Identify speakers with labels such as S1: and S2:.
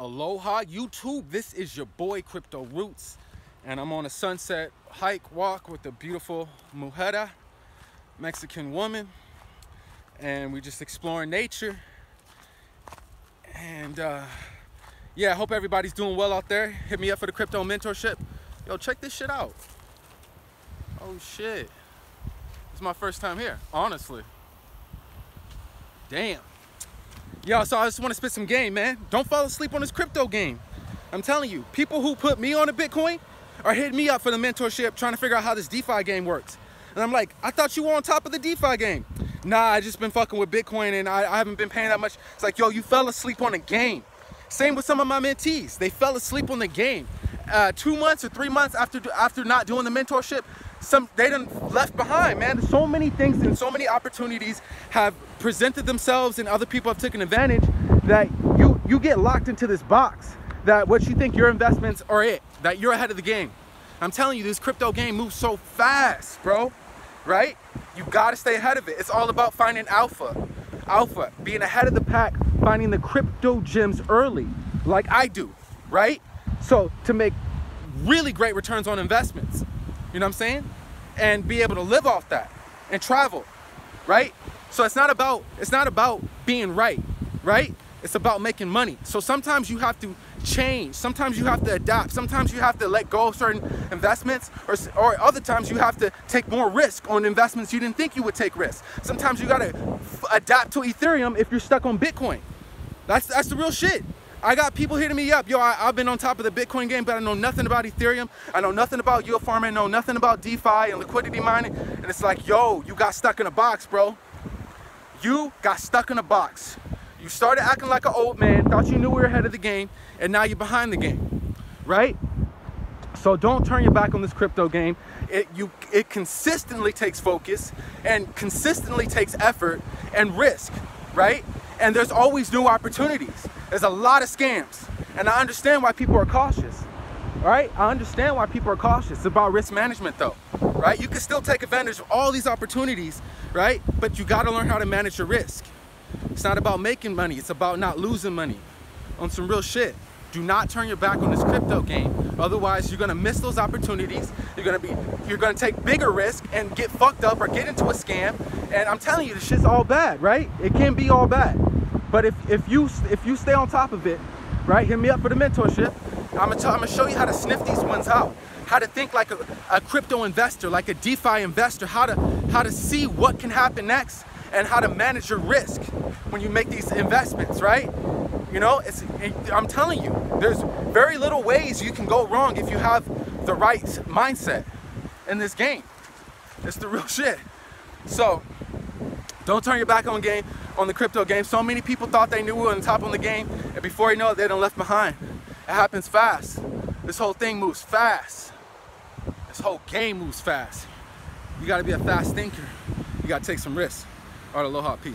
S1: Aloha YouTube, this is your boy Crypto Rootz and I'm on a sunset hike walk with the beautiful Mujera, Mexican woman and we just exploring nature and uh, yeah, I hope everybody's doing well out there. Hit me up for the crypto mentorship. Yo, check this shit out. Oh shit. It's my first time here, honestly. Damn. Yo, so I just want to spit some game, man. Don't fall asleep on this crypto game. I'm telling you, people who put me on a Bitcoin are hitting me up for the mentorship, trying to figure out how this DeFi game works. And I'm like, I thought you were on top of the DeFi game. Nah, I just been fucking with Bitcoin and I, I haven't been paying that much. It's like, yo, you fell asleep on the game. Same with some of my mentees. They fell asleep on the game. Uh, two months or three months after after not doing the mentorship, some they done left behind, man. So many things and so many opportunities have presented themselves and other people have taken advantage that you you get locked into this box that what you think your investments are it, that you're ahead of the game. I'm telling you, this crypto game moves so fast, bro, right? You gotta stay ahead of it. It's all about finding alpha. Alpha, being ahead of the pack, finding the crypto gems early, like I do, right? So to make really great returns on investments. You know what I'm saying? And be able to live off that and travel, right? So it's not about it's not about being right, right? It's about making money. So sometimes you have to change. Sometimes you have to adapt. Sometimes you have to let go of certain investments or, or other times you have to take more risk on investments you didn't think you would take risk. Sometimes you got to adapt to Ethereum if you're stuck on Bitcoin. That's, that's the real shit. I got people hitting me up. Yo, I, have been on top of the Bitcoin game, but I know nothing about Ethereum. I know nothing about yield farming. I know nothing about DeFi and liquidity mining. And it's like, yo, you got stuck in a box, bro. You got stuck in a box. You started acting like an old man, thought you knew we were ahead of the game, and now you're behind the game, right? So don't turn your back on this crypto game. It, you, it consistently takes focus and consistently takes effort and risk, right? And there's always new opportunities. There's a lot of scams. And I understand why people are cautious. Right? I understand why people are cautious. It's about risk management though. Right? You can still take advantage of all these opportunities, right? But you gotta learn how to manage your risk. It's not about making money, it's about not losing money on some real shit. Do not turn your back on this crypto game. Otherwise, you're gonna miss those opportunities. You're gonna be, you're gonna take bigger risk and get fucked up or get into a scam. And I'm telling you, this shit's all bad, right? It can be all bad. But if, if you if you stay on top of it, right, hit me up for the mentorship. I'm gonna, I'm gonna show you how to sniff these ones out, how to think like a, a crypto investor, like a DeFi investor, how to how to see what can happen next and how to manage your risk when you make these investments, right? You know, it's I'm telling you, there's very little ways you can go wrong if you have the right mindset in this game. It's the real shit. So don't turn your back on game on the crypto game. So many people thought they knew we were on top of the game, and before you know it, they done left behind. It happens fast. This whole thing moves fast. This whole game moves fast. You gotta be a fast thinker. You gotta take some risks. All right, aloha, peace.